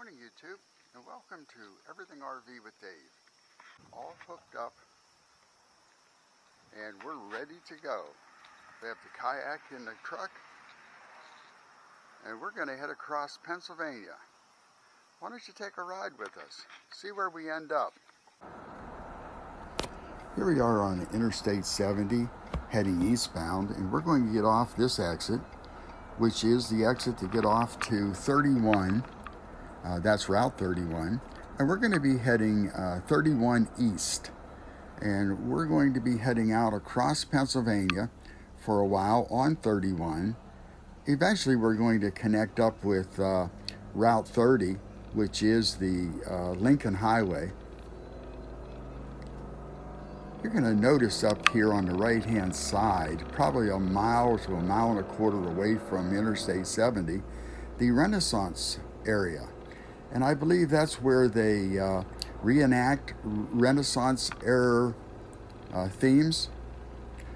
morning, YouTube, and welcome to Everything RV with Dave. All hooked up, and we're ready to go. We have the kayak in the truck, and we're going to head across Pennsylvania. Why don't you take a ride with us? See where we end up. Here we are on Interstate 70, heading eastbound, and we're going to get off this exit, which is the exit to get off to 31 uh, that's Route 31. And we're going to be heading uh, 31 east. And we're going to be heading out across Pennsylvania for a while on 31. Eventually, we're going to connect up with uh, Route 30, which is the uh, Lincoln Highway. You're going to notice up here on the right hand side, probably a mile to a mile and a quarter away from Interstate 70, the Renaissance area. And I believe that's where they uh, reenact Renaissance era uh, themes.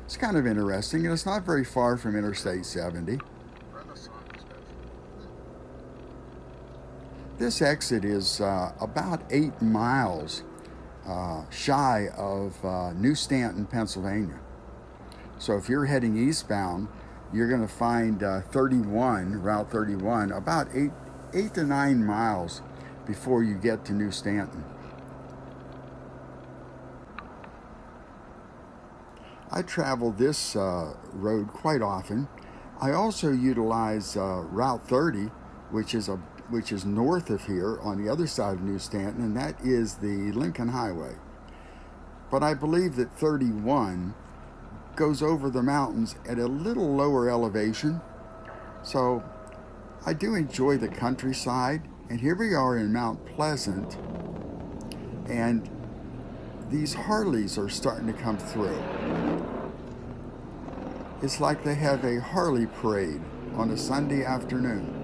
It's kind of interesting, and it's not very far from Interstate 70. This exit is uh, about eight miles uh, shy of uh, New Stanton, Pennsylvania. So if you're heading eastbound, you're going to find uh, 31, Route 31, about eight eight to nine miles before you get to New Stanton. I travel this uh, road quite often. I also utilize uh, Route 30, which is a which is north of here on the other side of New Stanton, and that is the Lincoln Highway. But I believe that 31 goes over the mountains at a little lower elevation. So I do enjoy the countryside, and here we are in Mount Pleasant, and these Harleys are starting to come through. It's like they have a Harley parade on a Sunday afternoon.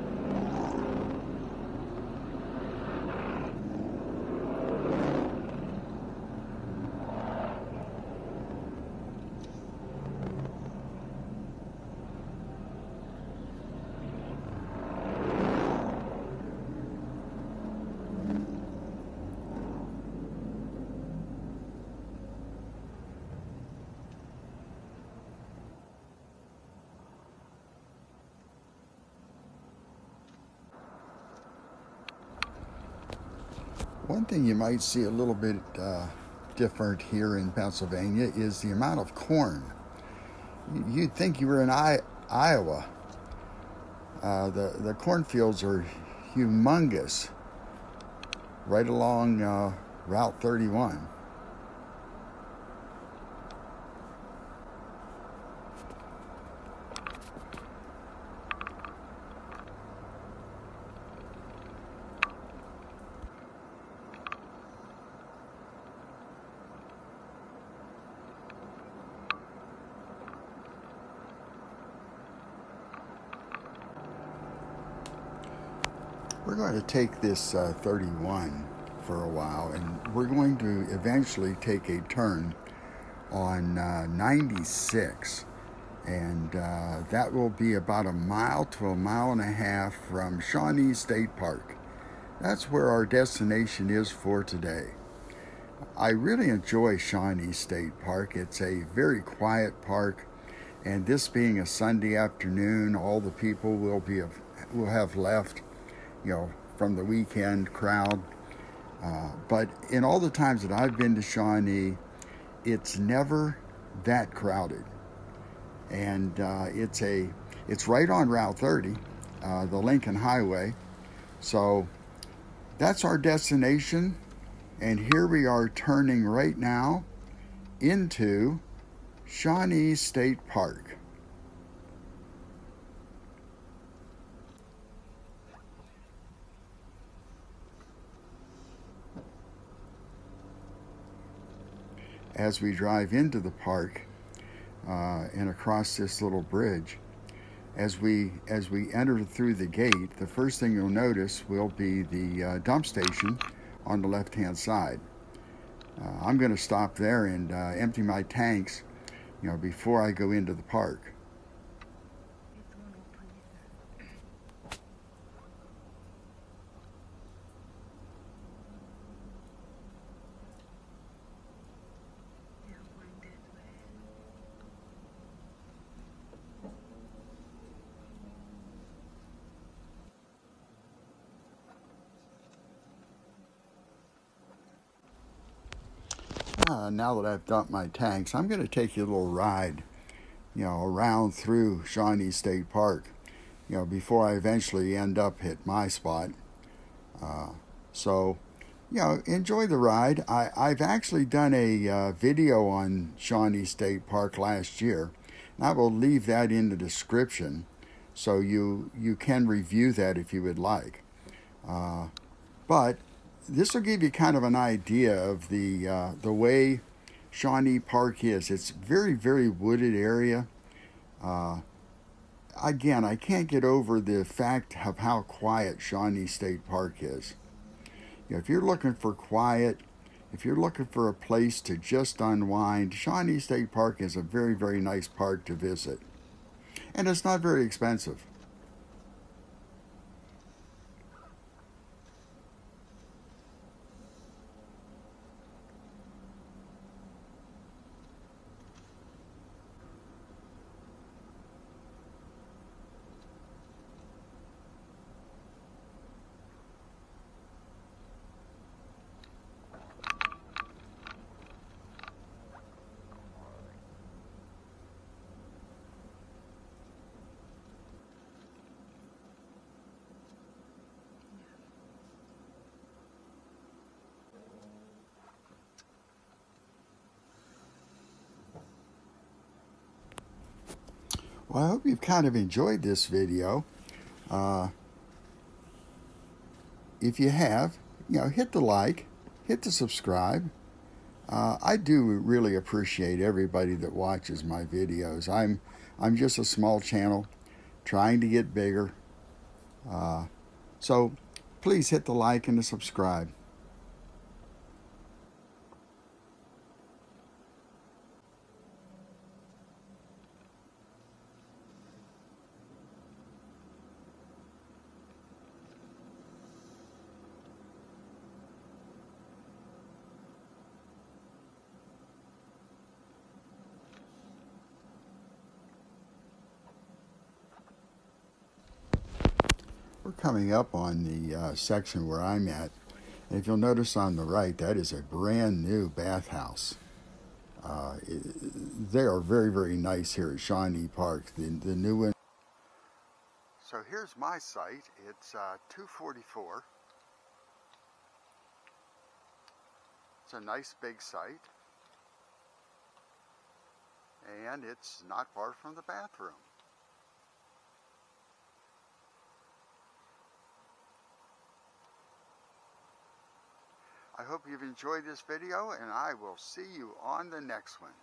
One thing you might see a little bit uh, different here in Pennsylvania is the amount of corn. You'd think you were in I- Iowa. Uh, the, the cornfields are humongous right along uh, Route 31. Going to take this uh, 31 for a while and we're going to eventually take a turn on uh, 96 and uh, that will be about a mile to a mile and a half from Shawnee State Park. That's where our destination is for today. I really enjoy Shawnee State Park. It's a very quiet park and this being a Sunday afternoon, all the people will be will have left you know, from the weekend crowd. Uh, but in all the times that I've been to Shawnee, it's never that crowded, and uh, it's a it's right on Route 30, uh, the Lincoln Highway. So that's our destination, and here we are turning right now into Shawnee State Park. As we drive into the park uh, and across this little bridge. As we as we enter through the gate, the first thing you'll notice will be the uh, dump station on the left-hand side. Uh, I'm going to stop there and uh, empty my tanks, you know, before I go into the park. Uh, now that I've dumped my tanks, I'm going to take you a little ride, you know, around through Shawnee State Park, you know, before I eventually end up at my spot. Uh, so, you know, enjoy the ride. I, I've actually done a uh, video on Shawnee State Park last year, and I will leave that in the description so you you can review that if you would like. Uh, but this will give you kind of an idea of the uh, the way Shawnee Park is. It's very very wooded area. Uh, again, I can't get over the fact of how quiet Shawnee State Park is. You know, if you're looking for quiet, if you're looking for a place to just unwind, Shawnee State Park is a very very nice park to visit, and it's not very expensive. Well, I hope you've kind of enjoyed this video. Uh, if you have, you know, hit the like, hit the subscribe. Uh, I do really appreciate everybody that watches my videos. I'm I'm just a small channel trying to get bigger. Uh, so please hit the like and the subscribe. We're coming up on the uh, section where I'm at. If you'll notice on the right, that is a brand new bathhouse. Uh, they are very, very nice here at Shawnee Park. The, the new one. So here's my site. It's uh, 244. It's a nice big site. And it's not far from the bathroom. I hope you've enjoyed this video and I will see you on the next one.